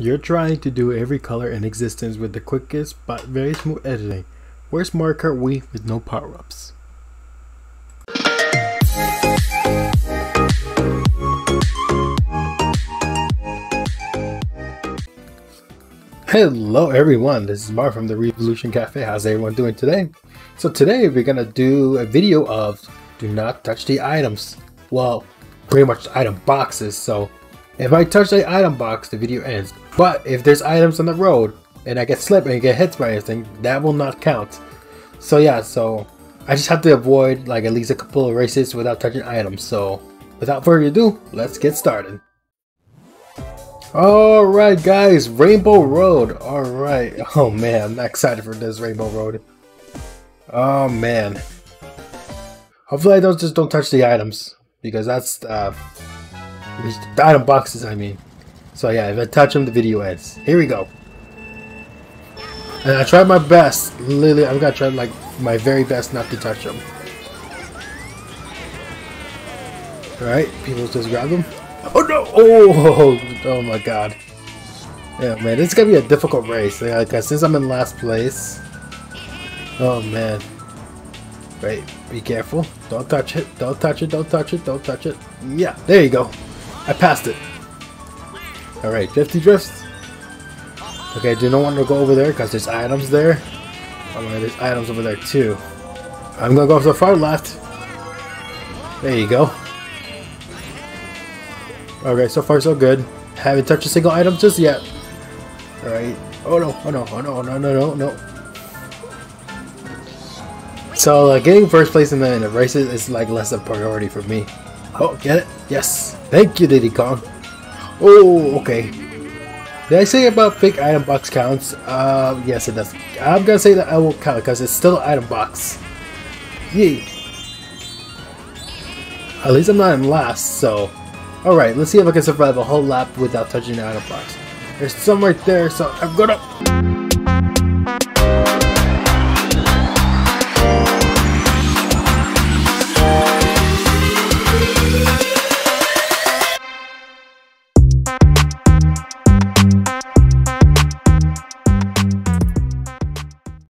You're trying to do every color in existence with the quickest but very smooth editing. Where's Mario Kart Wii with no power-ups? Hello everyone, this is Mark from the Revolution Cafe. How's everyone doing today? So today we're gonna do a video of do not touch the items. Well, pretty much item boxes, so if I touch the item box, the video ends. But if there's items on the road and I get slipped and get hit by anything, that will not count. So yeah, so I just have to avoid like at least a couple of races without touching items. So without further ado, let's get started. Alright guys, Rainbow Road. Alright. Oh man, I'm excited for this Rainbow Road. Oh man. Hopefully I don't just don't touch the items. Because that's uh the item boxes, I mean. So yeah, if I touch them, the video ends. Here we go. And I tried my best. Literally, I'm gonna try like my very best not to touch them. Alright, people just grab them. Oh no! Oh, oh my god. Yeah, man, this is gonna be a difficult race. Yeah, because uh, since I'm in last place. Oh man. Wait, be careful. Don't touch it. Don't touch it. Don't touch it. Don't touch it. Yeah, there you go. I passed it. Alright, 50 drifts. Okay, I do not want to go over there because there's items there. Oh my, there's items over there too. I'm gonna go to the far left. There you go. Okay, so far so good. Haven't touched a single item just yet. Alright. Oh no, oh no, oh no, no, no, no, no. So uh, getting first place in the, in the races is like less of a priority for me. Oh, get it? Yes. Thank you, Diddy Kong. Oh, okay. Did I say about big item box counts? Uh, yes, it does. I'm gonna say that I won't count because it's still an item box. Yay. At least I'm not in last, so... Alright, let's see if I can survive a whole lap without touching the item box. There's some right there, so I'm gonna...